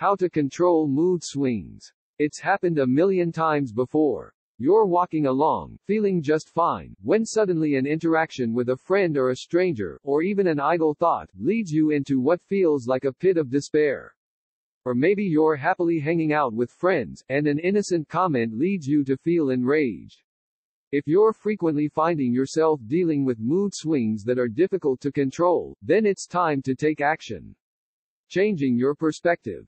How to control mood swings. It's happened a million times before. You're walking along, feeling just fine, when suddenly an interaction with a friend or a stranger, or even an idle thought, leads you into what feels like a pit of despair. Or maybe you're happily hanging out with friends, and an innocent comment leads you to feel enraged. If you're frequently finding yourself dealing with mood swings that are difficult to control, then it's time to take action. Changing your perspective.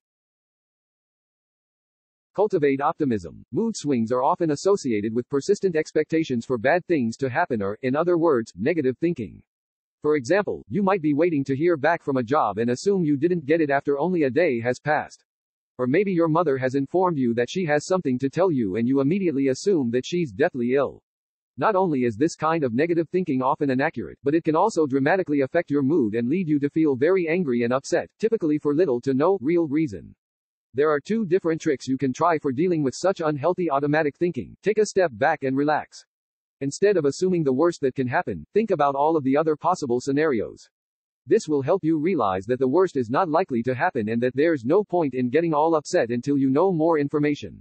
Cultivate optimism. Mood swings are often associated with persistent expectations for bad things to happen or, in other words, negative thinking. For example, you might be waiting to hear back from a job and assume you didn't get it after only a day has passed. Or maybe your mother has informed you that she has something to tell you and you immediately assume that she's deathly ill. Not only is this kind of negative thinking often inaccurate, but it can also dramatically affect your mood and lead you to feel very angry and upset, typically for little to no real reason. There are two different tricks you can try for dealing with such unhealthy automatic thinking. Take a step back and relax. Instead of assuming the worst that can happen, think about all of the other possible scenarios. This will help you realize that the worst is not likely to happen and that there's no point in getting all upset until you know more information.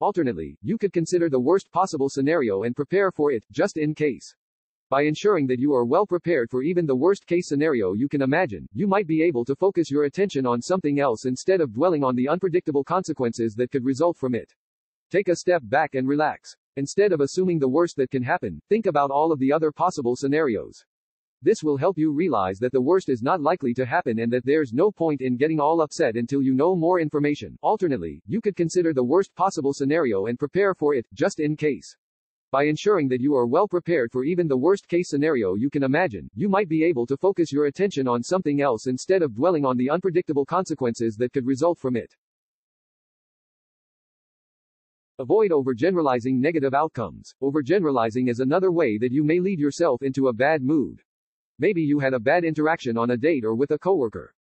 Alternately, you could consider the worst possible scenario and prepare for it, just in case. By ensuring that you are well prepared for even the worst case scenario you can imagine, you might be able to focus your attention on something else instead of dwelling on the unpredictable consequences that could result from it. Take a step back and relax. Instead of assuming the worst that can happen, think about all of the other possible scenarios. This will help you realize that the worst is not likely to happen and that there's no point in getting all upset until you know more information. Alternately, you could consider the worst possible scenario and prepare for it, just in case. By ensuring that you are well prepared for even the worst case scenario you can imagine, you might be able to focus your attention on something else instead of dwelling on the unpredictable consequences that could result from it. Avoid overgeneralizing negative outcomes. Overgeneralizing is another way that you may lead yourself into a bad mood. Maybe you had a bad interaction on a date or with a coworker.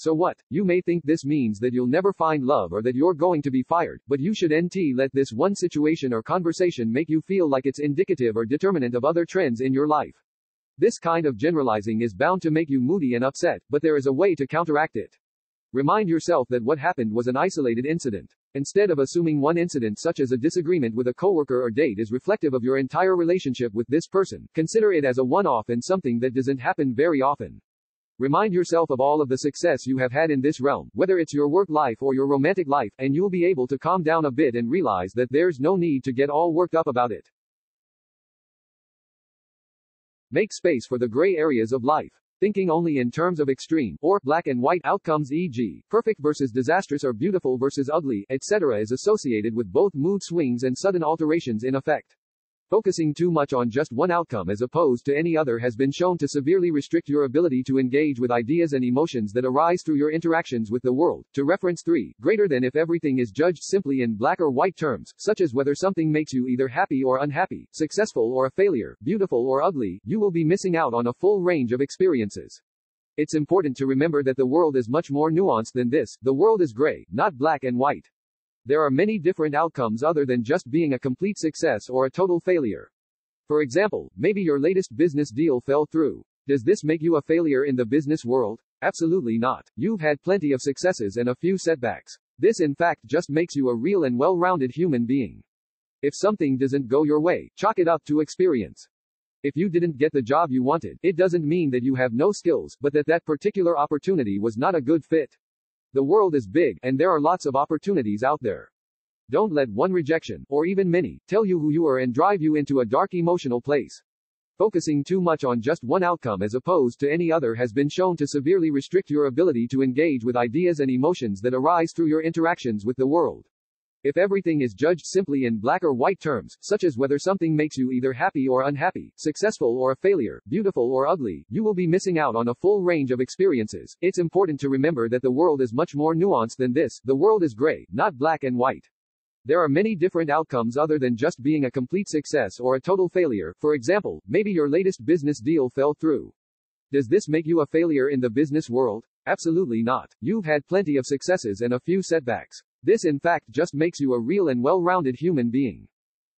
So what? You may think this means that you'll never find love or that you're going to be fired, but you should NT let this one situation or conversation make you feel like it's indicative or determinant of other trends in your life. This kind of generalizing is bound to make you moody and upset, but there is a way to counteract it. Remind yourself that what happened was an isolated incident. Instead of assuming one incident such as a disagreement with a coworker or date is reflective of your entire relationship with this person, consider it as a one-off and something that doesn't happen very often. Remind yourself of all of the success you have had in this realm, whether it's your work life or your romantic life, and you'll be able to calm down a bit and realize that there's no need to get all worked up about it. Make space for the gray areas of life. Thinking only in terms of extreme, or black and white outcomes e.g., perfect versus disastrous or beautiful versus ugly, etc. is associated with both mood swings and sudden alterations in affect. Focusing too much on just one outcome as opposed to any other has been shown to severely restrict your ability to engage with ideas and emotions that arise through your interactions with the world. To reference 3, greater than if everything is judged simply in black or white terms, such as whether something makes you either happy or unhappy, successful or a failure, beautiful or ugly, you will be missing out on a full range of experiences. It's important to remember that the world is much more nuanced than this. The world is gray, not black and white. There are many different outcomes other than just being a complete success or a total failure. For example, maybe your latest business deal fell through. Does this make you a failure in the business world? Absolutely not. You've had plenty of successes and a few setbacks. This in fact just makes you a real and well-rounded human being. If something doesn't go your way, chalk it up to experience. If you didn't get the job you wanted, it doesn't mean that you have no skills, but that that particular opportunity was not a good fit. The world is big, and there are lots of opportunities out there. Don't let one rejection, or even many, tell you who you are and drive you into a dark emotional place. Focusing too much on just one outcome as opposed to any other has been shown to severely restrict your ability to engage with ideas and emotions that arise through your interactions with the world. If everything is judged simply in black or white terms, such as whether something makes you either happy or unhappy, successful or a failure, beautiful or ugly, you will be missing out on a full range of experiences. It's important to remember that the world is much more nuanced than this. The world is gray, not black and white. There are many different outcomes other than just being a complete success or a total failure. For example, maybe your latest business deal fell through. Does this make you a failure in the business world? Absolutely not. You've had plenty of successes and a few setbacks. This in fact just makes you a real and well-rounded human being.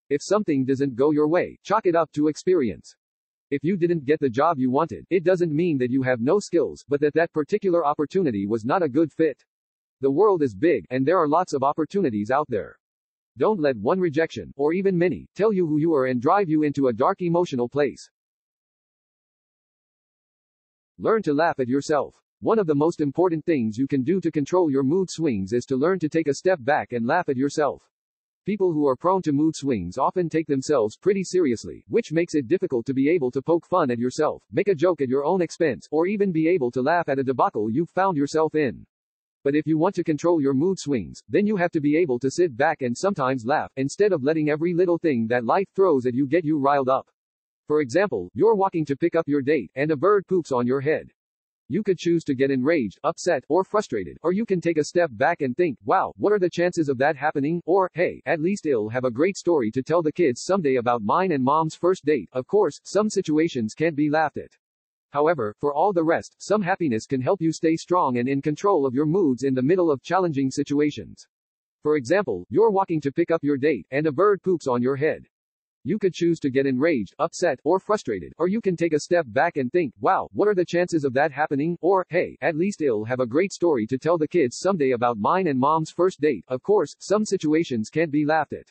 If something doesn't go your way, chalk it up to experience. If you didn't get the job you wanted, it doesn't mean that you have no skills, but that that particular opportunity was not a good fit. The world is big, and there are lots of opportunities out there. Don't let one rejection, or even many, tell you who you are and drive you into a dark emotional place. Learn to laugh at yourself. One of the most important things you can do to control your mood swings is to learn to take a step back and laugh at yourself. People who are prone to mood swings often take themselves pretty seriously, which makes it difficult to be able to poke fun at yourself, make a joke at your own expense, or even be able to laugh at a debacle you've found yourself in. But if you want to control your mood swings, then you have to be able to sit back and sometimes laugh, instead of letting every little thing that life throws at you get you riled up. For example, you're walking to pick up your date, and a bird poops on your head. You could choose to get enraged, upset, or frustrated, or you can take a step back and think, wow, what are the chances of that happening? Or, hey, at least I'll have a great story to tell the kids someday about mine and mom's first date. Of course, some situations can't be laughed at. However, for all the rest, some happiness can help you stay strong and in control of your moods in the middle of challenging situations. For example, you're walking to pick up your date, and a bird poops on your head. You could choose to get enraged, upset, or frustrated, or you can take a step back and think, wow, what are the chances of that happening? Or, hey, at least I'll have a great story to tell the kids someday about mine and mom's first date. Of course, some situations can't be laughed at.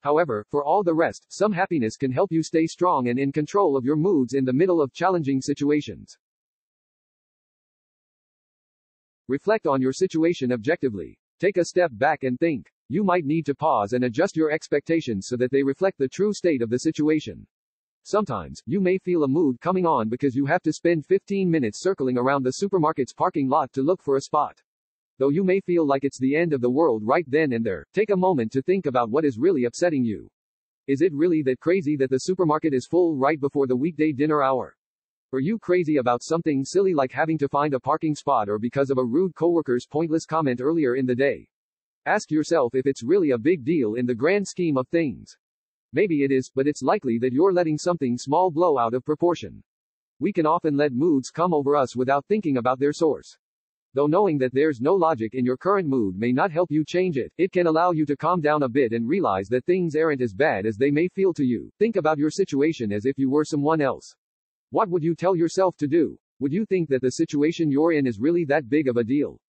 However, for all the rest, some happiness can help you stay strong and in control of your moods in the middle of challenging situations. Reflect on your situation objectively. Take a step back and think. You might need to pause and adjust your expectations so that they reflect the true state of the situation. Sometimes, you may feel a mood coming on because you have to spend 15 minutes circling around the supermarket's parking lot to look for a spot. Though you may feel like it's the end of the world right then and there, take a moment to think about what is really upsetting you. Is it really that crazy that the supermarket is full right before the weekday dinner hour? Are you crazy about something silly like having to find a parking spot or because of a rude coworker's pointless comment earlier in the day? Ask yourself if it's really a big deal in the grand scheme of things. Maybe it is, but it's likely that you're letting something small blow out of proportion. We can often let moods come over us without thinking about their source. Though knowing that there's no logic in your current mood may not help you change it, it can allow you to calm down a bit and realize that things aren't as bad as they may feel to you. Think about your situation as if you were someone else. What would you tell yourself to do? Would you think that the situation you're in is really that big of a deal?